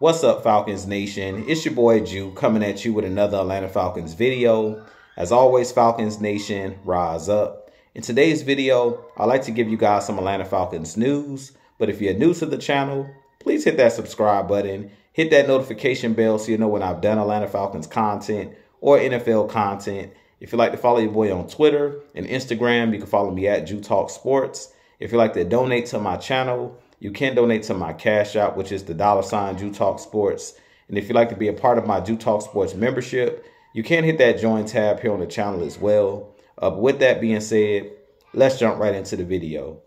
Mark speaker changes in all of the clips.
Speaker 1: What's up, Falcons Nation? It's your boy Ju coming at you with another Atlanta Falcons video. As always, Falcons Nation, rise up. In today's video, I'd like to give you guys some Atlanta Falcons news. But if you're new to the channel, please hit that subscribe button. Hit that notification bell so you know when I've done Atlanta Falcons content or NFL content. If you'd like to follow your boy on Twitter and Instagram, you can follow me at Ju Talk Sports. If you'd like to donate to my channel, you can donate to my cash app, which is the dollar sign Ju Talk Sports. And if you'd like to be a part of my Ju Talk Sports membership, you can hit that join tab here on the channel as well. Uh, with that being said, let's jump right into the video.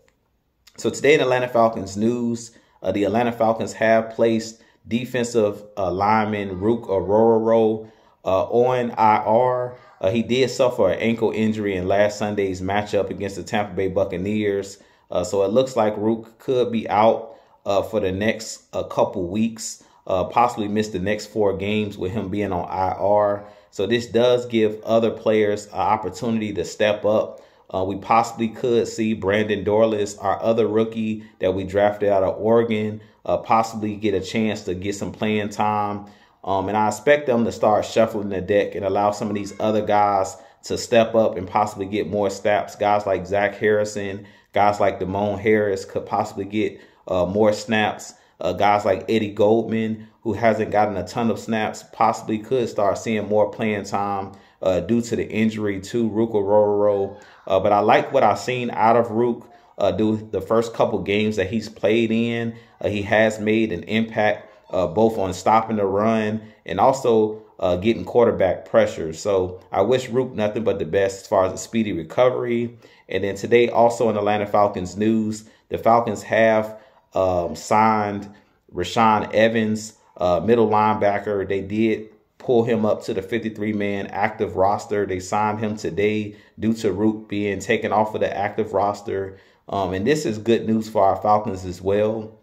Speaker 1: So today in Atlanta Falcons news, uh, the Atlanta Falcons have placed defensive uh, lineman Ruke Orhorhoro uh, on IR. Uh, he did suffer an ankle injury in last Sunday's matchup against the Tampa Bay Buccaneers. Uh, so it looks like Ruke could be out uh, for the next a uh, couple weeks, uh, possibly miss the next four games with him being on IR. So this does give other players an opportunity to step up. Uh, we possibly could see Brandon Dorlus, our other rookie that we drafted out of Oregon, uh, possibly get a chance to get some playing time. Um, and I expect them to start shuffling the deck and allow some of these other guys to step up and possibly get more snaps. Guys like Zach Harrison, Guys like Demone Harris could possibly get uh, more snaps. Uh, guys like Eddie Goldman, who hasn't gotten a ton of snaps, possibly could start seeing more playing time uh, due to the injury to Ruke Orhorhoro. Uh, but I like what I've seen out of Ruke uh, do the first couple games that he's played in. Uh, he has made an impact uh, both on stopping the run and also uh, getting quarterback pressure. So I wish Ruke nothing but the best as far as a speedy recovery. And then today, also in Atlanta Falcons news, the Falcons have um, signed Rashaan Evans, uh, middle linebacker. They did pull him up to the 53 man active roster. They signed him today due to Ruke being taken off of the active roster. Um, and this is good news for our Falcons as well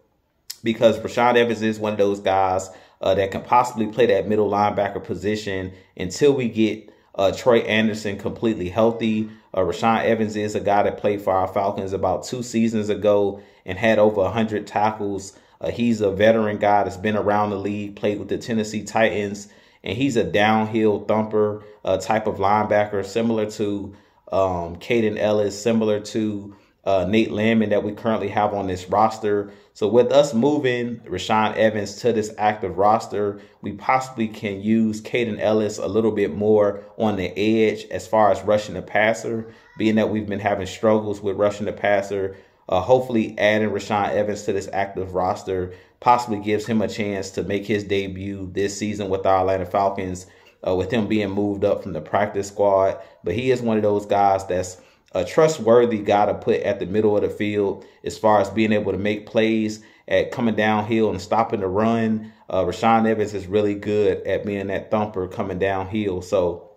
Speaker 1: because Rashaan Evans is one of those guys uh, that can possibly play that middle linebacker position until we get uh, Troy Andersen completely healthy. Uh, Rashaan Evans is a guy that played for our Falcons about two seasons ago and had over 100 tackles. Uh, he's a veteran guy that's been around the league, played with the Tennessee Titans, and he's a downhill thumper uh, type of linebacker, similar to um, Kaden Elliss, similar to uh, Nate Landman that we currently have on this roster. So with us moving Rashaan Evans to this active roster, we possibly can use Kaden Elliss a little bit more on the edge as far as rushing the passer, being that we've been having struggles with rushing the passer. Uh, hopefully adding Rashaan Evans to this active roster possibly gives him a chance to make his debut this season with the Atlanta Falcons, uh, with him being moved up from the practice squad. But he is one of those guys that's a trustworthy guy to put at the middle of the field as far as being able to make plays at coming downhill and stopping the run. Uh, Rashaan Evans is really good at being that thumper coming downhill. So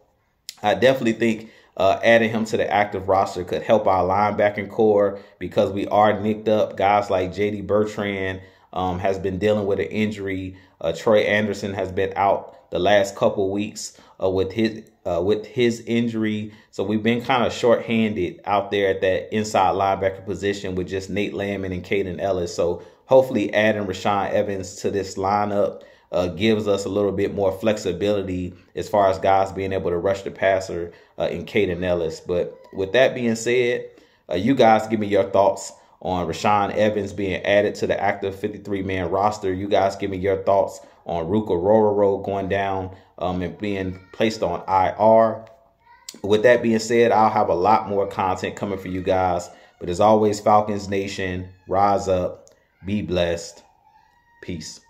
Speaker 1: I definitely think uh, adding him to the active roster could help our linebacking core because we are nicked up. Guys like J.D. Bertrand um, has been dealing with an injury. Uh, Troy Andersen has been out the last couple weeks uh, with his uh, with his injury. So we've been kind of shorthanded out there at that inside linebacker position with just Nate Landman and Kaden Elliss. So hopefully adding Rashaan Evans to this lineup uh, gives us a little bit more flexibility as far as guys being able to rush the passer uh, in Kaden Elliss. But with that being said, uh, you guys give me your thoughts on Rashaan Evans being added to the active 53 man roster. You guys give me your thoughts on Ruke Orhorhoro going down um, and being placed on IR. With that being said, I'll have a lot more content coming for you guys. But as always, Falcons Nation, rise up, be blessed. Peace.